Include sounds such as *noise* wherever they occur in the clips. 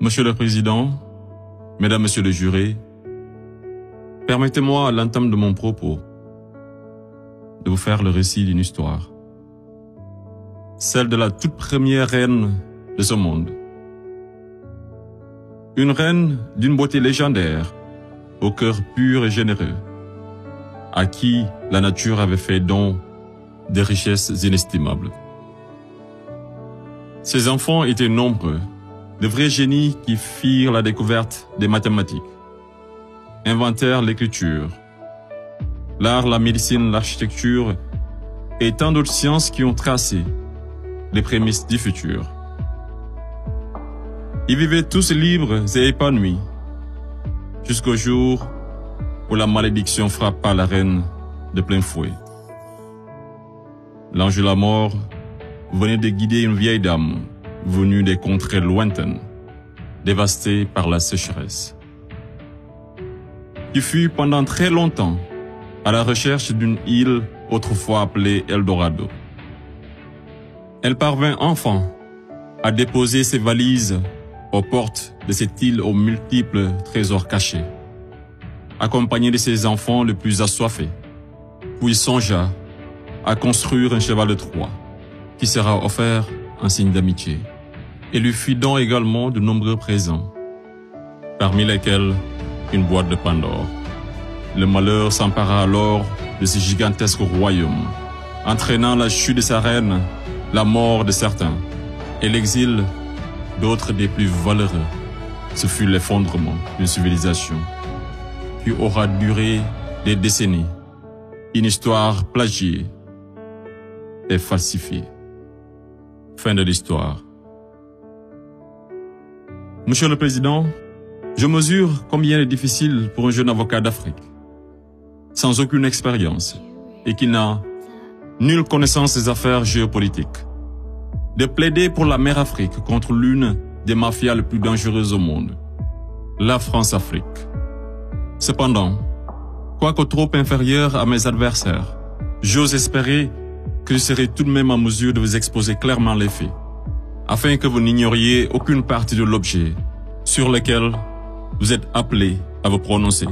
Monsieur le Président, Mesdames, Messieurs les jurés, permettez-moi à l'entame de mon propos de vous faire le récit d'une histoire, celle de la toute première reine de ce monde. Une reine d'une beauté légendaire, au cœur pur et généreux, à qui la nature avait fait don de richesses inestimables. Ses enfants étaient nombreux, de vrais génies qui firent la découverte des mathématiques, inventèrent l'écriture, l'art, la médecine, l'architecture et tant d'autres sciences qui ont tracé les prémices du futur. Ils vivaient tous libres et épanouis jusqu'au jour où la malédiction frappa la reine de plein fouet. L'ange de la mort venait de guider une vieille dame venue des contrées lointaines, dévastées par la sécheresse. Qui fut pendant très longtemps à la recherche d'une île autrefois appelée Eldorado. Elle parvint enfin à déposer ses valises aux portes de cette île aux multiples trésors cachés, accompagnée de ses enfants les plus assoiffés, puis songea à construire un cheval de Troie qui sera offert en signe d'amitié et lui fit don également de nombreux présents, parmi lesquels une boîte de Pandore. Le malheur s'empara alors de ce gigantesque royaume, entraînant la chute de sa reine, la mort de certains et l'exil d'autres des plus valeureux. Ce fut l'effondrement d'une civilisation qui aura duré des décennies, une histoire plagiée et falsifiée. Fin de l'histoire. Monsieur le Président, je mesure combien il est difficile pour un jeune avocat d'Afrique, sans aucune expérience et qui n'a nulle connaissance des affaires géopolitiques, de plaider pour la mère Afrique contre l'une des mafias les plus dangereuses au monde, la France-Afrique. Cependant, quoique trop inférieur à mes adversaires, j'ose espérer que je serai tout de même en mesure de vous exposer clairement les faits afin que vous n'ignoriez aucune partie de l'objet sur lequel vous êtes appelé à vous prononcer.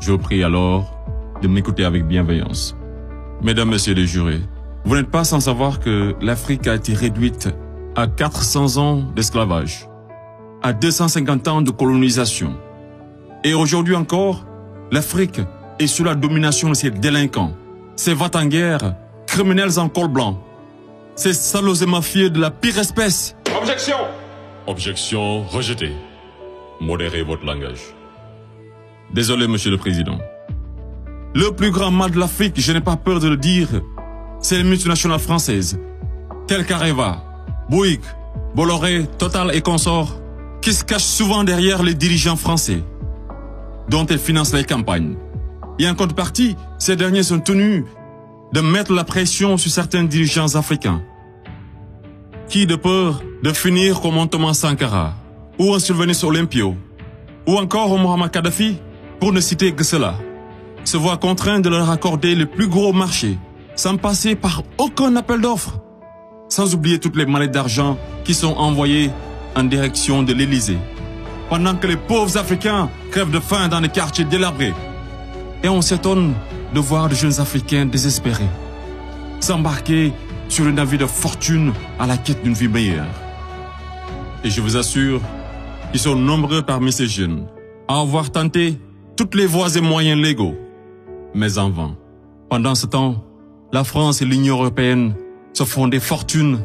Je vous prie alors de m'écouter avec bienveillance. Mesdames, Messieurs les jurés, vous n'êtes pas sans savoir que l'Afrique a été réduite à 400 ans d'esclavage, à 250 ans de colonisation. Et aujourd'hui encore, l'Afrique est sous la domination de ces délinquants, ces va en guerre criminels en col blanc, ces salauds et mafieux de la pire espèce. Objection Objection rejetée. Modérez votre langage. Désolé, Monsieur le Président. Le plus grand mal de l'Afrique, je n'ai pas peur de le dire, c'est les multinationales françaises, telles qu'Areva, Bouygues, Bolloré, Total et consorts, qui se cachent souvent derrière les dirigeants français, dont elles financent les campagnes. Et en contrepartie, ces derniers sont tenus de mettre la pression sur certains dirigeants africains, qui, de peur de finir comme Thomas Sankara, ou un Olympio, ou encore un Muammar Kadhafi, pour ne citer que cela, se voient contraints de leur accorder le plus gros marché, sans passer par aucun appel d'offres, sans oublier toutes les mallettes d'argent qui sont envoyées en direction de l'Élysée, pendant que les pauvres Africains crèvent de faim dans les quartiers délabrés. Et on s'étonne de voir de jeunes Africains désespérés s'embarquer sur le navire de fortune à la quête d'une vie meilleure. Et je vous assure qu'ils sont nombreux parmi ces jeunes à avoir tenté toutes les voies et moyens légaux, mais en vain. Pendant ce temps, la France et l'Union européenne se font des fortunes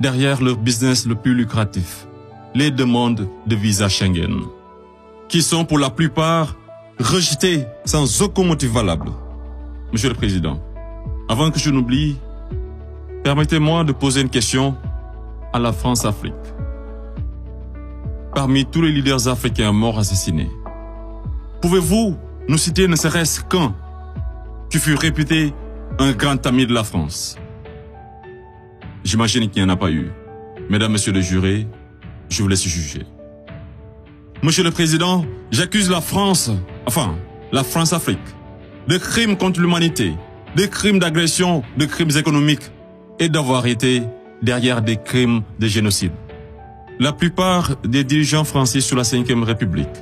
derrière leur business le plus lucratif, les demandes de visa Schengen, qui sont pour la plupart rejetées sans aucun motif valable. Monsieur le Président, avant que je n'oublie, permettez-moi de poser une question à la France-Afrique. Parmi tous les leaders africains morts assassinés, pouvez-vous nous citer ne serait-ce qu'un qui fut réputé un grand ami de la France? J'imagine qu'il n'y en a pas eu. Mesdames, Messieurs les jurés, je vous laisse juger. Monsieur le Président, j'accuse la France, enfin, la France-Afrique, de crimes contre l'humanité, de crimes d'agression, de crimes économiques et d'avoir été derrière des crimes de génocide. La plupart des dirigeants français sous la Ve République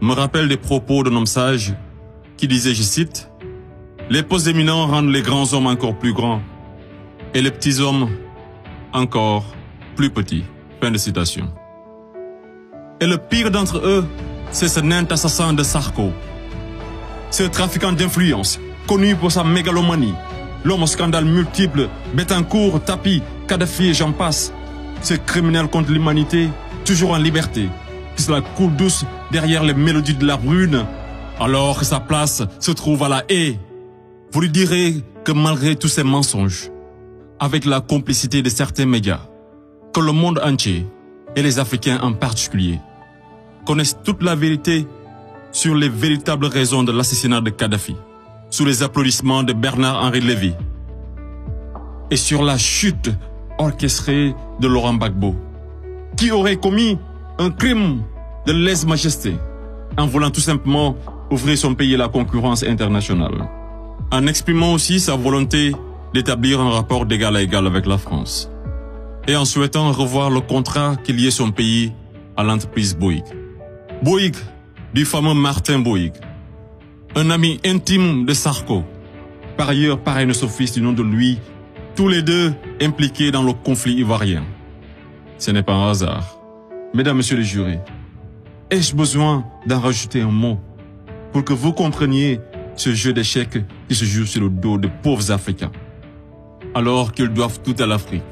me rappellent des propos d'un homme sage qui disait, je cite, Les postes éminents rendent les grands hommes encore plus grands et les petits hommes encore plus petits. Fin de citation. Et le pire d'entre eux, c'est ce nain assassin de Sarko. Ce trafiquant d'influence, connu pour sa mégalomanie, l'homme au scandale multiple, Betancourt, Tapi, Kadhafi et j'en passe, ce criminel contre l'humanité, toujours en liberté, qui se la coule douce derrière les mélodies de la brune, alors que sa place se trouve à la haie. Vous lui direz que malgré tous ces mensonges, avec la complicité de certains médias, que le monde entier, et les Africains en particulier, connaissent toute la vérité sur les véritables raisons de l'assassinat de Kadhafi, sous les applaudissements de Bernard-Henri Lévy, et sur la chute orchestrée de Laurent Gbagbo, qui aurait commis un crime de lèse-majesté en voulant tout simplement ouvrir son pays à la concurrence internationale, en exprimant aussi sa volonté d'établir un rapport d'égal à égal avec la France, et en souhaitant revoir le contrat qui liait son pays à l'entreprise Bouygues. Bouygues, du fameux Martin Bouygues, un ami intime de Sarko, par ailleurs parrain sophiste du nom de lui, tous les deux impliqués dans le conflit ivoirien. Ce n'est pas un hasard. Mesdames, Messieurs les jurés, ai-je besoin d'en rajouter un mot pour que vous compreniez ce jeu d'échecs qui se joue sur le dos de pauvres Africains, alors qu'ils doivent tout à l'Afrique?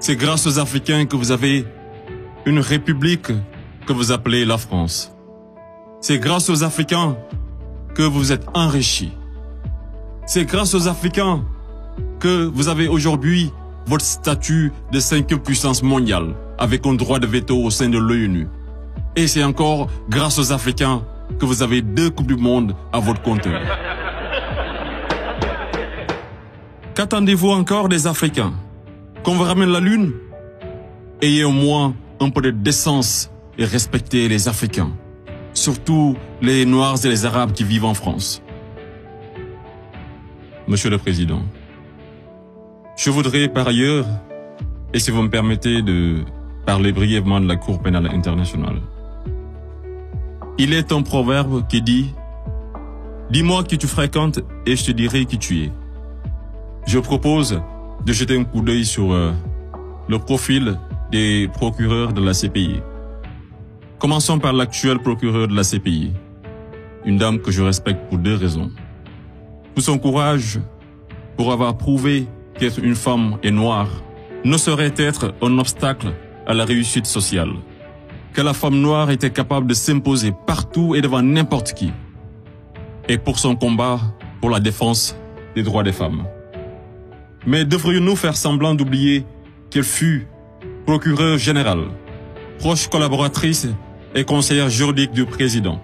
C'est grâce aux Africains que vous avez une république que vous appelez la France. C'est grâce aux Africains que vous êtes enrichis. C'est grâce aux Africains que vous avez aujourd'hui votre statut de cinquième puissance mondiale avec un droit de veto au sein de l'ONU. Et c'est encore grâce aux Africains que vous avez deux Coupes du Monde à votre compteur. *laughs* Qu'attendez-vous encore des Africains? Qu'on vous ramène la Lune? Ayez au moins un peu de décence et respectez les Africains, surtout les Noirs et les Arabes qui vivent en France. Monsieur le Président, je voudrais par ailleurs, et si vous me permettez de parler brièvement de la Cour pénale internationale. Il est un proverbe qui dit Dis-moi qui tu fréquentes et je te dirai qui tu es. Je propose de jeter un coup d'œil sur euh, le profil des procureurs de la CPI. Commençons par l'actuel procureur de la CPI, une dame que je respecte pour deux raisons. Pour son courage, pour avoir prouvé qu'être une femme et noire ne saurait être un obstacle à la réussite sociale. Que la femme noire était capable de s'imposer partout et devant n'importe qui. Et pour son combat pour la défense des droits des femmes. Mais devrions-nous faire semblant d'oublier qu'elle fut procureur général, proche collaboratrice et conseillère juridique du président,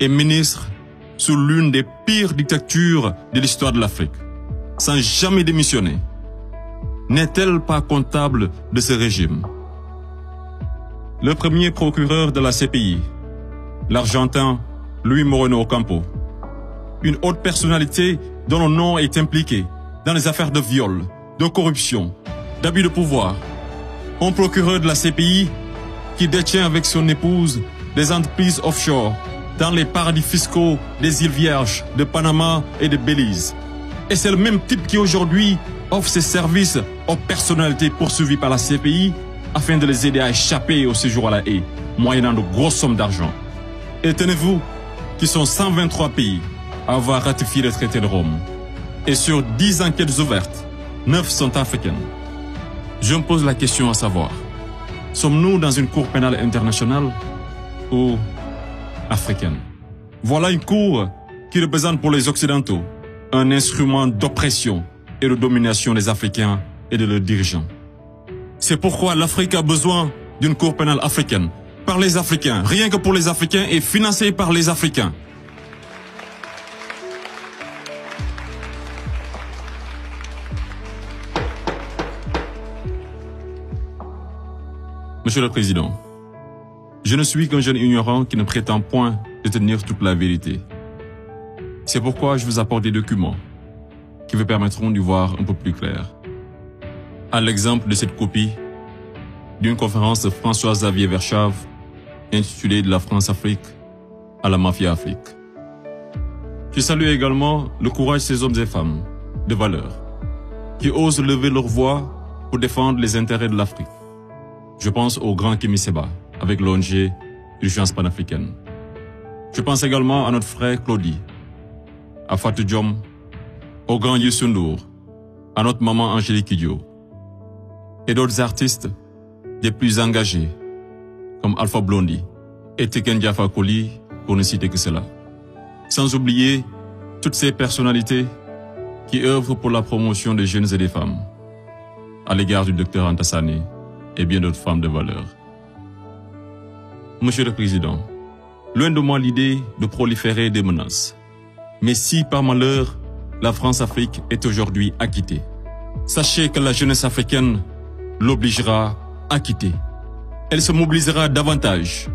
et ministre sous l'une des pires dictatures de l'histoire de l'Afrique, sans jamais démissionner N'est-elle pas comptable de ce régime? Le premier procureur de la CPI, l'Argentin Louis Moreno Ocampo, une haute personnalité dont le nom est impliqué dans les affaires de viol, de corruption, d'abus de pouvoir, un procureur de la CPI qui détient avec son épouse des entreprises offshore dans les paradis fiscaux des îles Vierges, de Panama et de Belize. Et c'est le même type qui aujourd'hui offre ses services aux personnalités poursuivies par la CPI afin de les aider à échapper au séjour à la haie, moyennant de grosses sommes d'argent. Et tenez-vous qui sont 123 pays à avoir ratifié le traité de Rome. Et sur 10 enquêtes ouvertes, 9 sont africaines. Je me pose la question à savoir, sommes-nous dans une cour pénale internationale ou africaine? Voilà une cour qui représente pour les Occidentaux un instrument d'oppression et de domination des Africains et de leurs dirigeants. C'est pourquoi l'Afrique a besoin d'une cour pénale africaine, par les Africains, rien que pour les Africains et financée par les Africains. Monsieur le Président, je ne suis qu'un jeune ignorant qui ne prétend point détenir toute la vérité. C'est pourquoi je vous apporte des documents qui vous permettront d'y voir un peu plus clair. À l'exemple de cette copie d'une conférence de François-Xavier Verschave intitulée De la France-Afrique à la Mafia-Afrique. Je salue également le courage de ces hommes et femmes de valeur qui osent lever leur voix pour défendre les intérêts de l'Afrique. Je pense au grand Kémy Seba avec l'ONG Urgence panafricaine. Je pense également à notre frère Claudie, à Fatou Diom, au grand Youssou N'Dour, à notre maman Angélique Idio et d'autres artistes des plus engagés comme Alpha Blondy et Teken Diafa Koli pour ne citer que cela. Sans oublier toutes ces personnalités qui œuvrent pour la promotion des jeunes et des femmes à l'égard du docteur Antassani et bien d'autres femmes de valeur. Monsieur le Président, loin de moi l'idée de proliférer des menaces. Mais si par malheur, la France-Afrique est aujourd'hui acquittée, sachez que la jeunesse africaine l'obligera à quitter. Elle se mobilisera davantage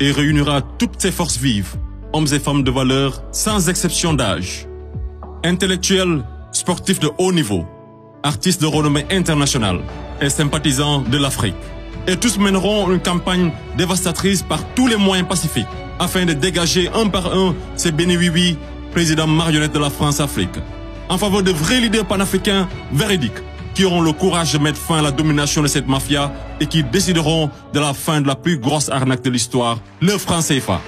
et réunira toutes ses forces vives, hommes et femmes de valeur, sans exception d'âge. Intellectuels, sportifs de haut niveau, artistes de renommée internationale et sympathisants de l'Afrique. Et tous mèneront une campagne dévastatrice par tous les moyens pacifiques afin de dégager un par un ces bénéwiwi, présidents marionnettes de la France-Afrique, en faveur de vrais leaders panafricains véridiques qui auront le courage de mettre fin à la domination de cette mafia et qui décideront de la fin de la plus grosse arnaque de l'histoire, le franc CFA.